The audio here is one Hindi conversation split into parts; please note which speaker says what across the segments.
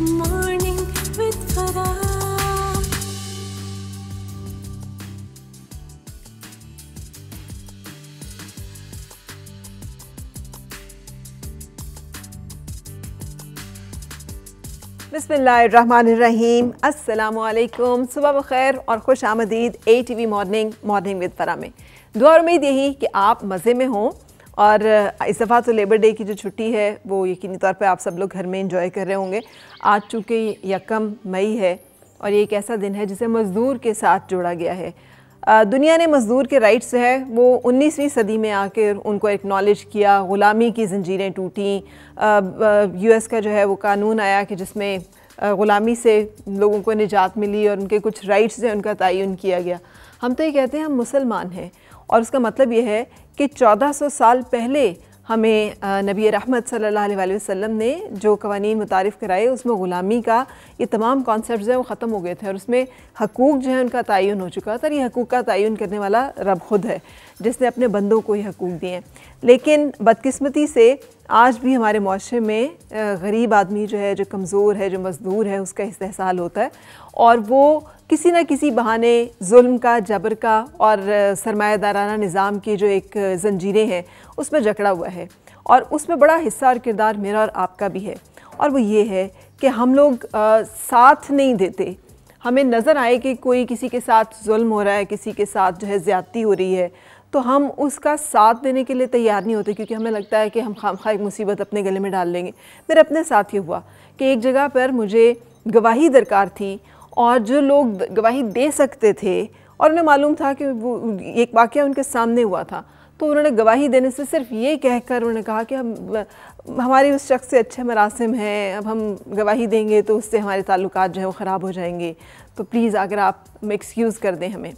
Speaker 1: Morning with
Speaker 2: सुबह बखैर और खुश आमदीद A T V morning morning with Farah में। दुआ उम्मीद यही कि आप मज़े में हों और इस दफ़ा तो लेबर डे की जो छुट्टी है, वो यकीनी तौर पे आप सब लोग घर में इंजॉय कर रहे होंगे। आज चूँकि यकम मई है और ये एक ऐसा दिन है जिसे मज़दूर के साथ जोड़ा गया है। दुनिया ने मज़दूर के राइट्स है, वो 19वीं सदी में आकर उनको एक्नॉलेज किया, ग़ुलामी की जंजीरें टूटी। यूएस का जो है वो कानून आया कि जिसमें ग़ुलामी से लोगों को निजात मिली और उनके कुछ राइट्स हैं, उनका तयन किया गया। हम तो ये कहते हैं, हम मुसलमान हैं। और उसका मतलब ये है कि 1400 साल पहले हमें नबी रहमत सल्लल्लाहु अलैहि वसल्लम ने जो कवानीन मुतारफ़ कराए, उसमें ग़ुलामी का ये तमाम कॉन्सेप्ट हैं, वो ख़त्म हो गए थे। और उसमें हकूक़ जो है, उनका तयन हो चुका था और ये हकूक़ का तयन करने वाला रब खुद है, जिसने अपने बंदों को ये हकूक़ दिए लेकिन बदकस्मती से आज भी हमारे माशरे में गरीब आदमी जो है जो कमज़ोर है जो मज़दूर है उसका इस्तेसाल होता है और वो किसी न किसी बहाने जुल्म का जबर का और सरमादाराना निज़ाम की जो एक जंजीरें हैं उसमें जकड़ा हुआ है और उसमें बड़ा हिस्सा और किरदार मेरा और आपका भी है और वो ये है कि हम लोग अ, साथ नहीं देते। हमें नज़र आए कि कोई किसी के साथ जुल्म हो रहा है किसी के साथ जो है ज़्यादती हो रही है तो हम उसका साथ देने के लिए तैयार नहीं होते क्योंकि हमें लगता है कि हम खाम खा एक मुसीबत अपने गले में डाल लेंगे। मेरे अपने साथ ये हुआ कि एक जगह पर मुझे गवाही दरकार थी और जो लोग गवाही दे सकते थे और उन्हें मालूम था कि वो, एक वाक़ उनके सामने हुआ था। तो उन्होंने गवाही देने से सिर्फ़ ये कहकर उन्होंने कहा कि हम हमारे उस शख्स से अच्छे मरासिम हैं, अब हम गवाही देंगे तो उससे हमारे ताल्लुक जो है वो ख़राब हो जाएँगे। तो प्लीज़ अगर आप एक्सक्यूज़ कर दें हमें।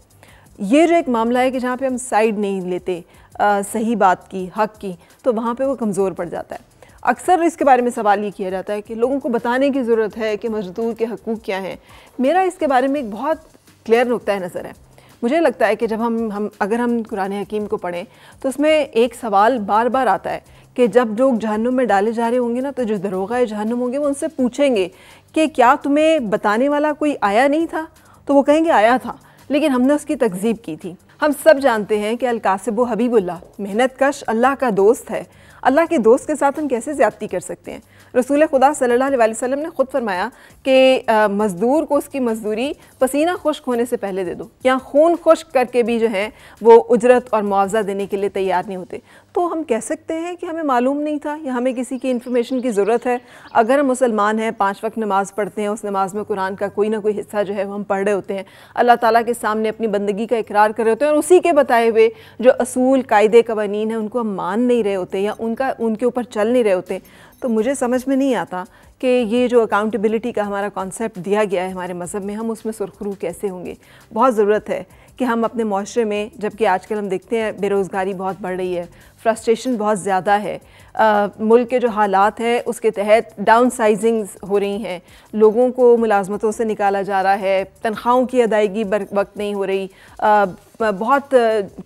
Speaker 2: ये जो एक मामला है कि जहाँ पे हम साइड नहीं लेते आ, सही बात की हक की तो वहाँ पे वो कमज़ोर पड़ जाता है। अक्सर इसके बारे में सवाल ये किया जाता है कि लोगों को बताने की ज़रूरत है कि मजदूर के हकूक़ क्या हैं। मेरा इसके बारे में एक बहुत क्लियर नुकता है नज़र है। मुझे लगता है कि जब हम हम अगर हम कुरान हकीम को पढ़ें तो उसमें एक सवाल बार बार आता है कि जब लोग जहन्नुम में डाले जा रहे होंगे ना तो जो दरोगा जहन्नुम होंगे वो उनसे पूछेंगे कि क्या तुम्हें बताने वाला कोई आया नहीं था? तो वो कहेंगे आया था। लेकिन हमने उसकी तकजीब की थी। हम सब जानते हैं कि अलकासिब हबीबुल्ला मेहनत कश अल्लाह का दोस्त है। अल्लाह के दोस्त के साथ हम कैसे ज़्यादती कर सकते हैं? रसूल खुदा अलैहि वसल्लम ने खुद फरमाया कि मज़दूर को उसकी मज़दूरी पसीना खुश्क होने से पहले दे दो। या खून खुश्क करके भी जो है, वो उजरत और मुआवजा देने के लिए तैयार नहीं होते। तो हम कह सकते हैं कि हमें मालूम नहीं था या हमें किसी की इन्फॉर्मेशन की ज़रूरत है। अगर हम मुसलमान हैं, पाँच वक्त नमाज़ पढ़ते हैं, उस नमाज़ में कुरान का कोई ना कोई हिस्सा जो है, वो हम पढ़ रहे होते हैं। अल्लाह ताला के सामने अपनी बंदगी का इकरार कर रहे होते हैं और उसी के बताए हुए जो असूल, कायदे, कवानीन हैं, उनको हम मान नहीं रहे होते या उनका, उनके ऊपर चल नहीं रहे होते। तो मुझे समझ में नहीं आता कि ये जो अकाउंटेबिलिटी का हमारा कॉन्सेप्ट दिया गया है हमारे मज़हब में, हम उसमें सुरखरू कैसे होंगे? बहुत ज़रूरत है कि हम अपने माशरे में जबकि आजकल हम देखते हैं बेरोज़गारी बहुत बढ़ रही है फ्रस्ट्रेशन बहुत ज़्यादा है। आ, मुल्क के जो हालात हैं उसके तहत डाउन साइजिंग हो रही हैं। लोगों को मुलाजमतों से निकाला जा रहा है तनख्वाहों की अदायगी बर वक्त नहीं हो रही। आ, बहुत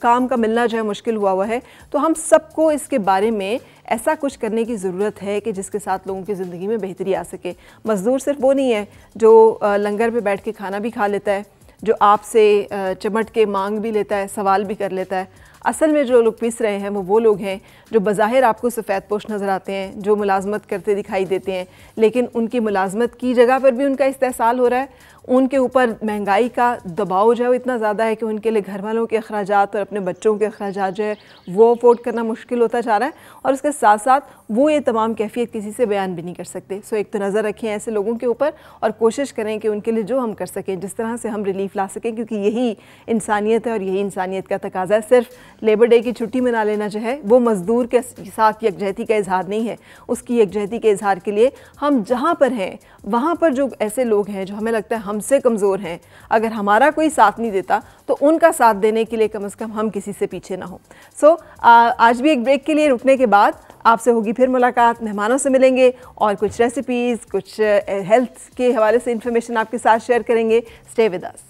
Speaker 2: काम का मिलना जो है मुश्किल हुआ हुआ है। तो हम सबको इसके बारे में ऐसा कुछ करने की ज़रूरत है कि जिसके साथ लोगों की ज़िंदगी में बेहतरी आ सके। मज़दूर सिर्फ़ वो नहीं है जो लंगर पे बैठ के खाना भी खा लेता है। जो आपसे चमट के मांग भी लेता है सवाल भी कर लेता है। असल में जो लोग पीस रहे हैं, वो वो लोग हैं जो बज़ाहिर आपको सफ़ेद पोश नज़र आते हैं, जो मुलाजमत करते दिखाई देते हैं, लेकिन उनकी मुलाजमत की जगह पर भी उनका इस्तेसाल हो रहा है। उनके ऊपर महँगाई का दबाव जो है वो इतना ज़्यादा है कि उनके लिए घर वालों के अखराज और अपने बच्चों के अखराज जो है वो अफोर्ड करना मुश्किल होता जा रहा है और उसके साथ साथ वो ये तमाम कैफियत किसी से बयान भी नहीं कर सकते। सो एक तो नज़र रखें ऐसे लोगों के ऊपर और कोशिश करें कि उनके लिए जो हम कर सकें, जिस तरह से हम रिलीफ ला सकें, क्योंकि यही इंसानियत है और यही इंसानियत का तकाजा है। सिर्फ़ लेबर डे की छुट्टी मना लेना जो है वो मज़दूर के साथ यकजहती का इजहार नहीं है। उसकी यकजहती के इजहार के लिए हम जहाँ पर हैं वहाँ पर जो ऐसे लोग हैं जो हमें लगता है हमसे कमज़ोर हैं अगर हमारा कोई साथ नहीं देता तो उनका साथ देने के लिए कम अज़ कम हम किसी से पीछे ना हों। सो so, आज भी एक ब्रेक के लिए रुकने के बाद आपसे होगी फिर मुलाकात मेहमानों से मिलेंगे और कुछ रेसिपीज़ कुछ हेल्थ के हवाले से इंफॉर्मेशन आपके साथ शेयर करेंगे। स्टे विद अस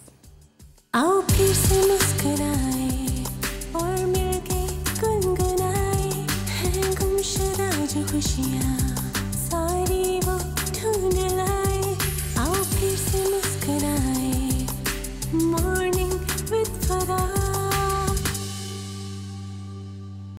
Speaker 1: आओ फिर से खुशियाँ सारी वो ढूंढ लाए